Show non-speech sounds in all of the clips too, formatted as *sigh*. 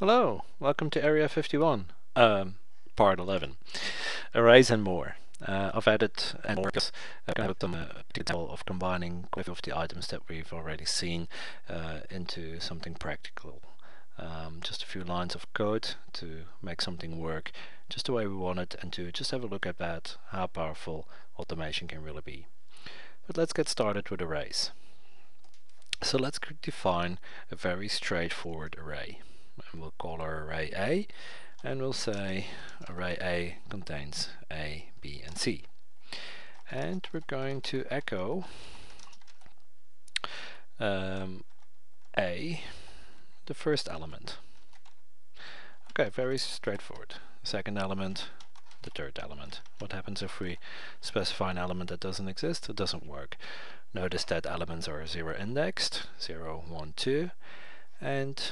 Hello, welcome to Area 51, um, part 11, arrays and more. Uh, I've added and more because I have some uh, of combining quite of the items that we've already seen uh, into something practical. Um, just a few lines of code to make something work just the way we want it and to just have a look at that, how powerful automation can really be. But let's get started with arrays. So let's define a very straightforward array and we'll call our array A and we'll say array A contains A, B and C. And we're going to echo um, A the first element. Okay very straightforward. Second element the third element. What happens if we specify an element that doesn't exist? It doesn't work. Notice that elements are zero indexed 0 1 2 and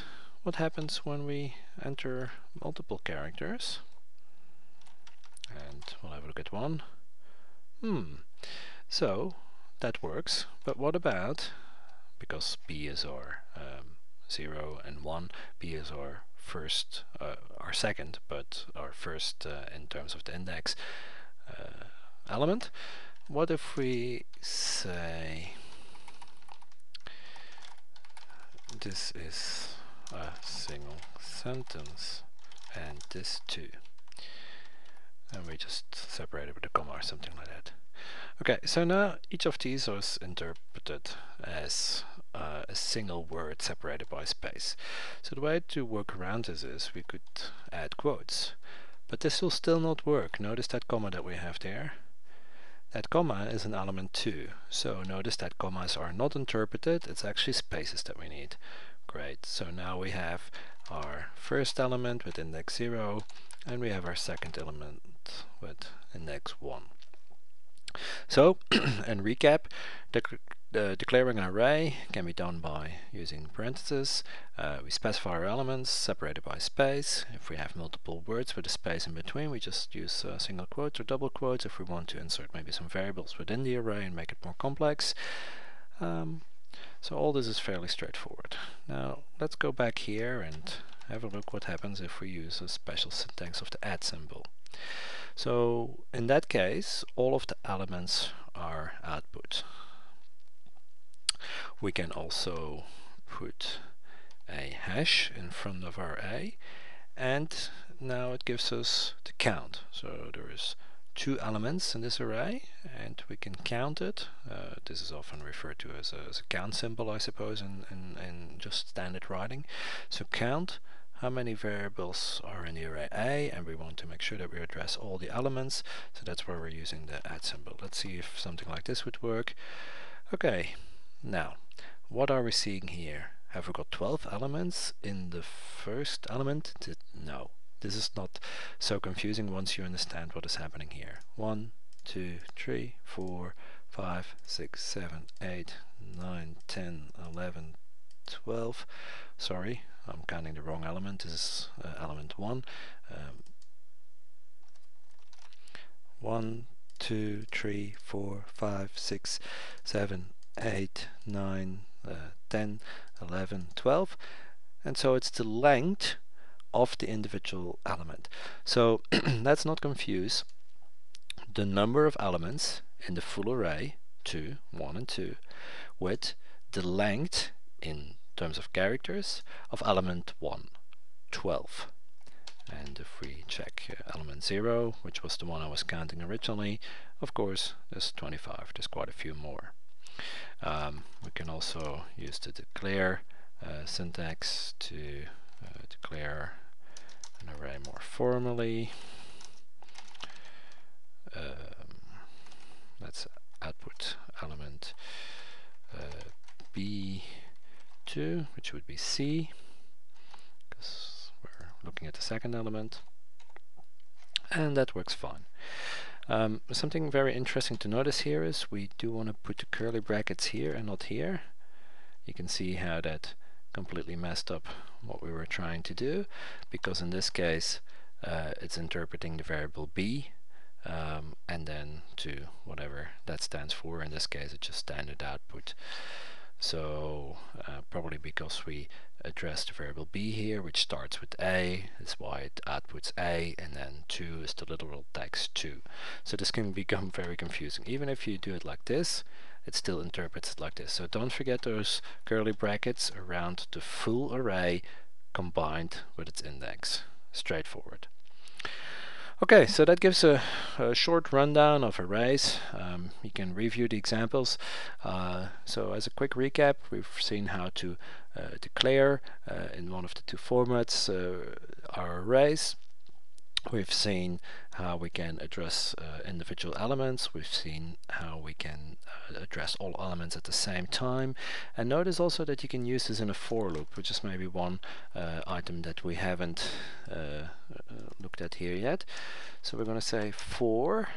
what happens when we enter multiple characters. And we'll have a look at one. Hmm, so that works, but what about, because b is our um, 0 and 1, b is our first, uh, our second, but our first uh, in terms of the index uh, element. What if we say this is a single sentence and this too. And we just separate it with a comma or something like that. Okay so now each of these is interpreted as uh, a single word separated by space. So the way to work around this is we could add quotes but this will still not work. Notice that comma that we have there? That comma is an element too so notice that commas are not interpreted. It's actually spaces that we need Great, so now we have our first element with index 0 and we have our second element with index 1. So, *clears throat* in recap, uh, declaring an array can be done by using parentheses. Uh, we specify our elements separated by space. If we have multiple words with a space in between, we just use uh, single quotes or double quotes if we want to insert maybe some variables within the array and make it more complex. Um, so all this is fairly straightforward. Now let's go back here and have a look what happens if we use a special syntax of the add symbol. So in that case all of the elements are output. We can also put a hash in front of our A and now it gives us the count. So there is two elements in this array and we can count it. Uh, this is often referred to as a, as a count symbol I suppose in, in, in, just standard writing. So count how many variables are in the array A and we want to make sure that we address all the elements so that's where we're using the add symbol. Let's see if something like this would work. Okay, now what are we seeing here? Have we got 12 elements in the first element? No, this is not so confusing once you understand what is happening here. 1, 2, 3, 4, 5, 6, 7, 8, 9, 10, 11, 12. Sorry, I'm counting the wrong element. This is uh, element 1. Um, 1, 2, 3, 4, 5, 6, 7, 8, 9, uh, 10, 11, 12. And so it's the length of the individual element. So *clears throat* let's not confuse the number of elements in the full array, 2, 1 and 2, with the length in terms of characters of element 1, 12. And if we check uh, element 0, which was the one I was counting originally, of course there's 25, there's quite a few more. Um, we can also use the declare uh, syntax to uh, declare array more formally. Um, let's output element uh, B2, which would be C, because we're looking at the second element. And that works fine. Um, something very interesting to notice here is we do want to put the curly brackets here and not here. You can see how that completely messed up what we were trying to do because in this case uh, it's interpreting the variable b um, and then to whatever that stands for in this case it's just standard output so uh, probably because we address the variable b here, which starts with a, that's why it outputs a, and then 2 is the literal text 2. So this can become *laughs* very confusing. Even if you do it like this, it still interprets it like this. So don't forget those curly brackets around the full array combined with its index. Straightforward. Okay, so that gives a, a short rundown of arrays. Um, you can review the examples. Uh, so as a quick recap, we've seen how to uh, declare uh, in one of the two formats uh, our arrays. We've seen how we can address uh, individual elements. We've seen how we can uh, address all elements at the same time. And notice also that you can use this in a for loop, which is maybe one uh, item that we haven't uh, uh, looked at here yet. So we're going to say for,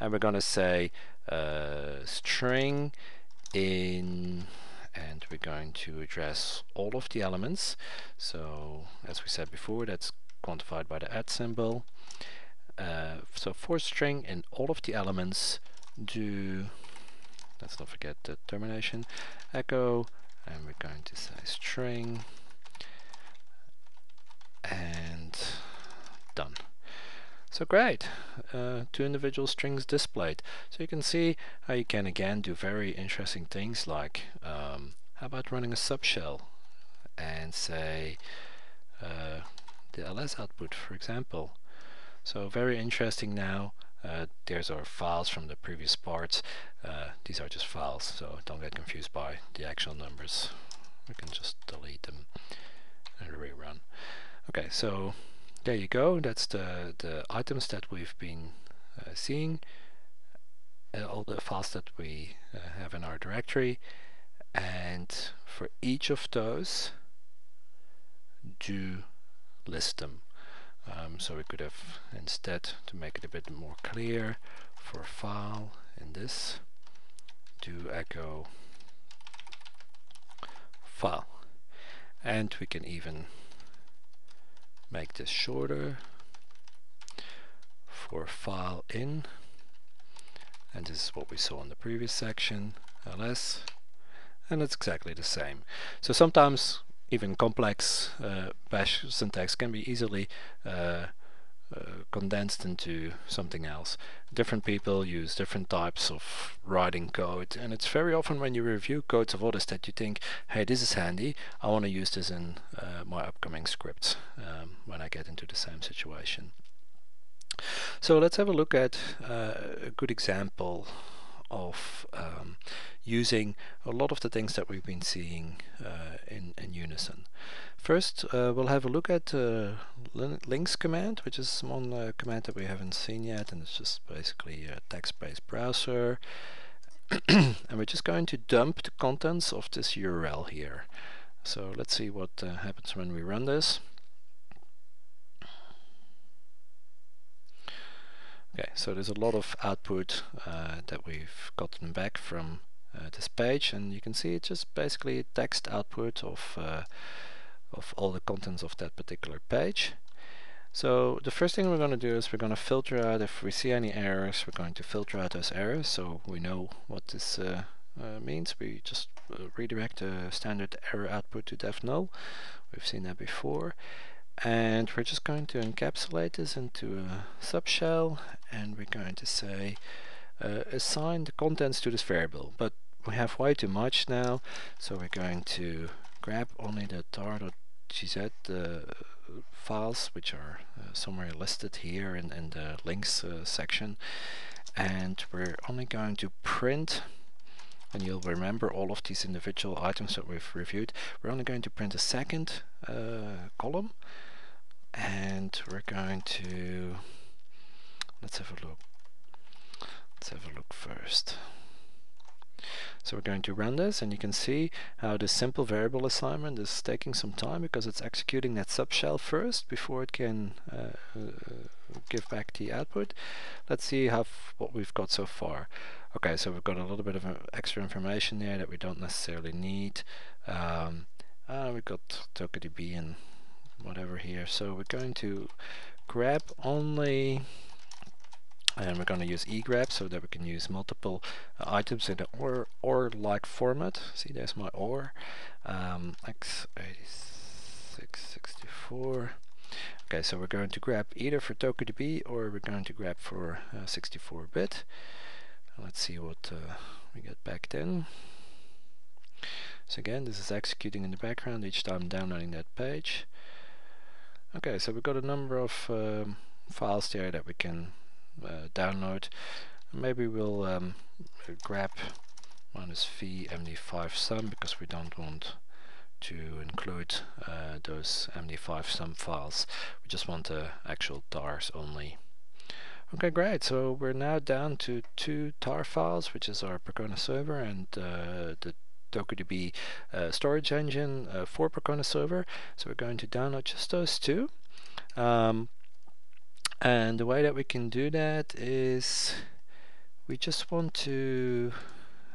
and we're going to say string in and we're going to address all of the elements so as we said before that's quantified by the at symbol. Uh, so for string in all of the elements do, let's not forget the termination, echo, and we're going to say string, and done. So great, uh, two individual strings displayed. So you can see how you can again do very interesting things like, um, how about running a subshell and say, uh, the ls output for example. So very interesting now. Uh, there's our files from the previous parts. Uh, these are just files, so don't get confused by the actual numbers. We can just delete them and rerun. Okay, so there you go. That's the, the items that we've been uh, seeing, uh, all the files that we uh, have in our directory. And for each of those, do list them. Um, so we could have instead, to make it a bit more clear, for file in this, do echo file. And we can even make this shorter for file in. And this is what we saw in the previous section ls and it's exactly the same. So sometimes even complex uh, bash syntax can be easily uh, uh, condensed into something else. Different people use different types of writing code and it's very often when you review codes of others that you think hey this is handy I want to use this in uh, my upcoming scripts um, when I get into the same situation. So let's have a look at uh, a good example of um, using a lot of the things that we've been seeing uh, in, in Unison. First, uh, we'll have a look at uh, lynx command, which is one uh, command that we haven't seen yet, and it's just basically a text-based browser. *clears throat* and we're just going to dump the contents of this URL here. So let's see what uh, happens when we run this. Okay, so there's a lot of output uh, that we've gotten back from uh, this page and you can see it's just basically text output of uh, of all the contents of that particular page. So the first thing we're going to do is we're going to filter out if we see any errors we're going to filter out those errors so we know what this uh, uh, means. We just uh, redirect the standard error output to dev null. We've seen that before and we're just going to encapsulate this into a subshell and we're going to say uh, assign the contents to this variable. But we have way too much now so we're going to grab only the tar.gz uh, files which are uh, somewhere listed here in, in the links uh, section. And we're only going to print and you'll remember all of these individual items that we've reviewed we're only going to print a second uh, column and we're going to let's have a look let's have a look first so we're going to run this and you can see how the simple variable assignment is taking some time because it's executing that subshell first before it can uh, uh, give back the output. Let's see how what we've got so far. Okay, so we've got a little bit of uh, extra information there that we don't necessarily need. Um, uh, we've got TokuDB and whatever here. So we're going to grab only and we're going to use egrep so that we can use multiple uh, items in the OR OR like format. See, there's my OR um, x8664. Okay, so we're going to grab either for TokuDB or we're going to grab for 64-bit. Uh, Let's see what uh, we get back then. So again, this is executing in the background each time downloading that page. Okay, so we've got a number of um, files there that we can uh, download. Maybe we'll um, grab minus v md5 sum because we don't want to include uh, those md5 sum files. We just want the actual tars only. Okay, great. So we're now down to two tar files, which is our Percona server and uh, the TokuDB uh, storage engine uh, for Percona server. So we're going to download just those two. Um, and the way that we can do that is we just want to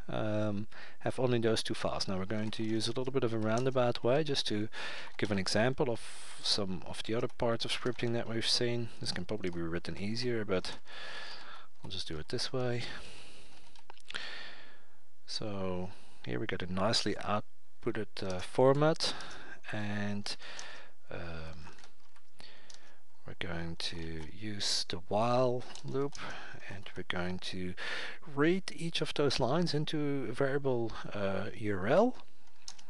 um, have only those two files. Now we're going to use a little bit of a roundabout way just to give an example of some of the other parts of scripting that we've seen. This can probably be written easier, but I'll just do it this way. So here we got a nicely outputted uh, format and um, we're going to use the while loop and we're going to read each of those lines into a variable uh, URL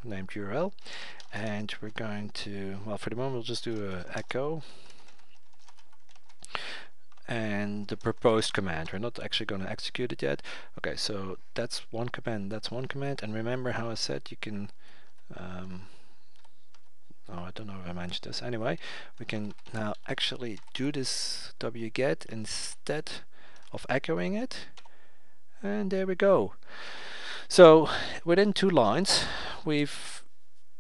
named URL and we're going to well for the moment we'll just do a echo and the proposed command. We're not actually going to execute it yet. Okay so that's one command that's one command. And remember how I said you can um, oh I don't know if I mentioned this. Anyway we can now actually do this wget instead of echoing it. And there we go. So within two lines we've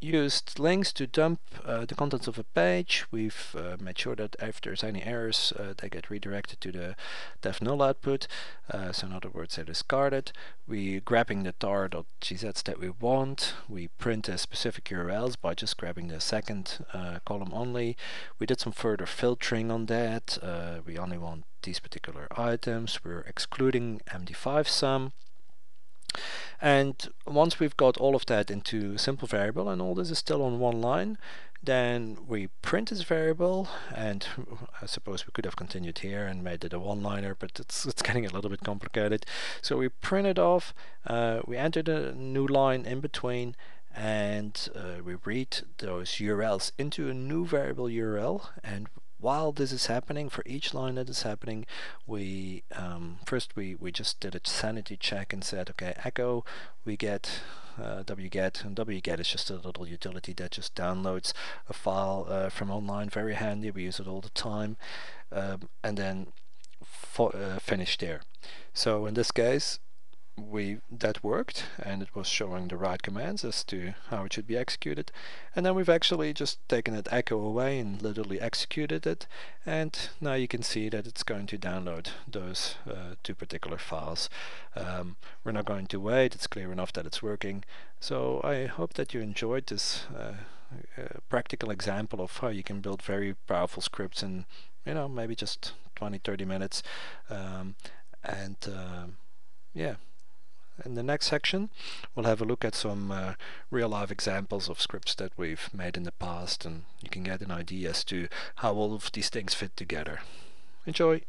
used lynx to dump uh, the contents of a page. We've uh, made sure that if there's any errors, uh, they get redirected to the dev null output. Uh, so in other words, they're discarded. We grabbing the tar.gzs that we want. We print the specific URLs by just grabbing the second uh, column only. We did some further filtering on that. Uh, we only want these particular items. We're excluding MD5 sum. And once we've got all of that into a simple variable and all this is still on one line, then we print this variable and I suppose we could have continued here and made it a one-liner but it's, it's getting a little bit complicated. So we print it off uh, we enter a new line in between and uh, we read those URLs into a new variable URL and while this is happening, for each line that is happening, we um, first we, we just did a sanity check and said, okay, echo, we get uh, wget, and wget is just a little utility that just downloads a file uh, from online, very handy, we use it all the time, um, and then uh, finish there. So in this case, we that worked and it was showing the right commands as to how it should be executed. And then we've actually just taken that echo away and literally executed it. And now you can see that it's going to download those uh, two particular files. Um, we're not going to wait. It's clear enough that it's working. So I hope that you enjoyed this uh, uh, practical example of how you can build very powerful scripts in you know maybe just 20-30 minutes. Um, and um, yeah in the next section, we'll have a look at some uh, real-life examples of scripts that we've made in the past and you can get an idea as to how all of these things fit together. Enjoy!